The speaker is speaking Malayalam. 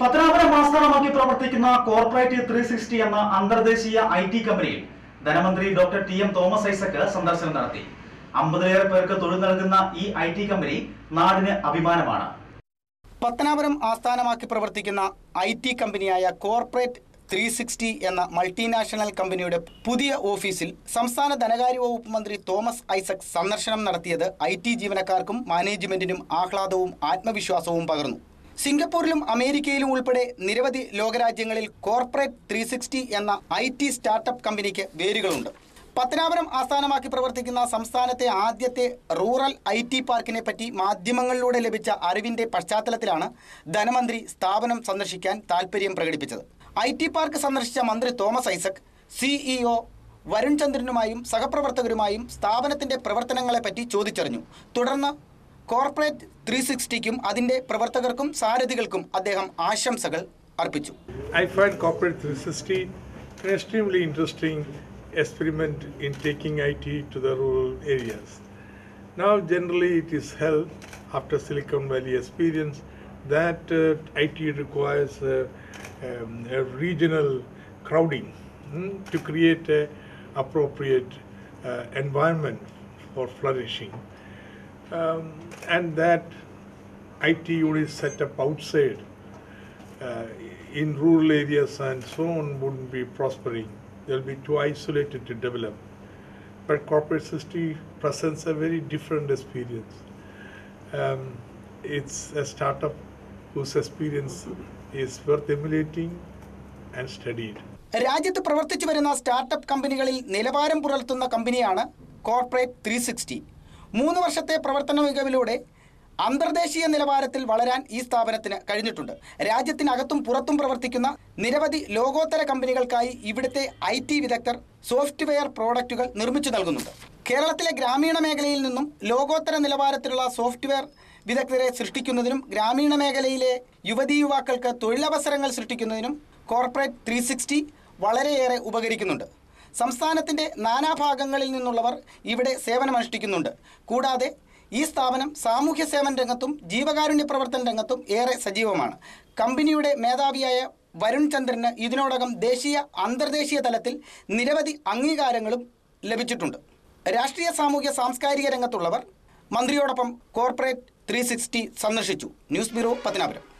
പത്തനാപുരം ആസ്ഥാനമാക്കി പ്രവർത്തിക്കുന്ന കോർപ്പറേറ്റ് ത്രീ സിക്സ്റ്റി എന്ന അന്തർദേശീയ ഐ ടി കമ്പനിയിൽ ധനമന്ത്രി doctor T M Thomas Isaac സന്ദർശനം നടത്തി. അമ്പതിലേറെ പേർക്ക് തൊഴിൽ നൽകുന്ന ഈ ഐ ടി കമ്പനി നാടിന് അഭിമാനമാണ്. പത്തനാപുരം ആസ്ഥാനമാക്കി പ്രവർത്തിക്കുന്ന ഐ ടി കമ്പനിയായ കോർപ്പറേറ്റ് ത്രീ സിക്സ്റ്റി എന്ന മൾട്ടിനാഷണൽ കമ്പനിയുടെ പുതിയ ഓഫീസിൽ സംസ്ഥാന ധനകാര്യ വകുപ്പ് മന്ത്രി തോമസ് ഐസക് സന്ദർശനം നടത്തിയത് ഐ ടി ജീവനക്കാർക്കും മാനേജ്മെന്റിനും ആഹ്ലാദവും ആത്മവിശ്വാസവും പകർന്നു. സിംഗപ്പൂരിലും അമേരിക്കയിലും ഉൾപ്പെടെ നിരവധി ലോകരാജ്യങ്ങളിൽ കോർപ്പറേറ്റ് ത്രീ സിക്സ്റ്റി എന്ന ഐ ടി സ്റ്റാർട്ടപ്പ് കമ്പനിക്ക് വേരുകളുണ്ട്. പത്തനാപുരം ആസ്ഥാനമാക്കി പ്രവർത്തിക്കുന്ന സംസ്ഥാനത്തെ ആദ്യത്തെ റൂറൽ ഐ ടി പാർക്കിനെ പറ്റി മാധ്യമങ്ങളിലൂടെ ലഭിച്ച അറിവിന്റെ പശ്ചാത്തലത്തിലാണ് ധനമന്ത്രി സ്ഥാപനം സന്ദർശിക്കാൻ താൽപര്യം പ്രകടിപ്പിച്ചത്. ഐ ടി പാർക്ക് സന്ദർശിച്ച മന്ത്രി തോമസ് ഐസക് സിഇഒ വരുൺ ചന്ദ്രനുമായും സഹപ്രവർത്തകരുമായും സ്ഥാപനത്തിന്റെ പ്രവർത്തനങ്ങളെപ്പറ്റി ചോദിച്ചറിഞ്ഞു. തുടർന്ന് കോർപ്പറേറ്റ് ത്രീ സിക്സ്റ്റിക്കും അതിന്റെ പ്രവർത്തകർക്കും സാരഥികൾക്കും അദ്ദേഹം ആശംസകൾ അർപ്പിച്ചു. I find corporate three sixty extremely interesting experiment in taking I T to the rural areas now generally it is help after Silicon Valley experience that I T requires regional crowding to create a appropriate environment for flourishing Um... and that IT unit set up outside uh, in rural areas and so on wouldn't be prospering. They'll be too isolated to develop. But corporate system presents a very different experience. Um, it's a startup whose experience is worth emulating and studied. രാജ്യത്ത് പ്രവർത്തിച്ചു വരുന്ന സ്റ്റാർട്ടപ്പ് കമ്പനികളിൽ നിലവാരം പുലർത്തുന്ന കമ്പനിയാണ് കോർപ്പറേറ്റ് ത്രീ സിക്സ്റ്റി മൂന്ന് വർഷത്തെ പ്രവർത്തന മികവിലൂടെ അന്തർദേശീയ നിലവാരത്തിൽ വളരാൻ ഈ സ്ഥാപനത്തിന് കഴിഞ്ഞിട്ടുണ്ട്. രാജ്യത്തിനകത്തും പുറത്തും പ്രവർത്തിക്കുന്ന നിരവധി ലോകോത്തര കമ്പനികൾക്കായി ഇവിടുത്തെ ഐ ടി വിദഗ്ധർ സോഫ്റ്റ്വെയർ പ്രോഡക്റ്റുകൾ നിർമ്മിച്ചു നൽകുന്നുണ്ട്. കേരളത്തിലെ ഗ്രാമീണ മേഖലയിൽ നിന്നും ലോകോത്തര നിലവാരത്തിലുള്ള സോഫ്റ്റ്വെയർ വിദഗ്ധരെ സൃഷ്ടിക്കുന്നതിനും ഗ്രാമീണ മേഖലയിലെ യുവതീ യുവാക്കൾക്ക് തൊഴിലവസരങ്ങൾ സൃഷ്ടിക്കുന്നതിനും കോർപ്പറേറ്റ് ത്രീ വളരെയേറെ ഉപകരിക്കുന്നുണ്ട്. സംസ്ഥാനത്തിന്റെ നാനാഭാഗങ്ങളിൽ നിന്നുള്ളവർ ഇവിടെ സേവനമനുഷ്ഠിക്കുന്നുണ്ട്. കൂടാതെ ഈ സ്ഥാപനം സാമൂഹ്യ സേവന രംഗത്തും ജീവകാരുണ്യ പ്രവർത്തന രംഗത്തും ഏറെ സജീവമാണ്. കമ്പനിയുടെ മേധാവിയായ വരുൺ ചന്ദ്രന് ഇതിനോടകം ദേശീയ അന്തർദേശീയ തലത്തിൽ നിരവധി അംഗീകാരങ്ങളും ലഭിച്ചിട്ടുണ്ട്. രാഷ്ട്രീയ സാമൂഹ്യ സാംസ്കാരിക രംഗത്തുള്ളവർ മന്ത്രിയോടൊപ്പം കോർപ്പറേറ്റ് ത്രീ സന്ദർശിച്ചു. News bureau Pathanapuram.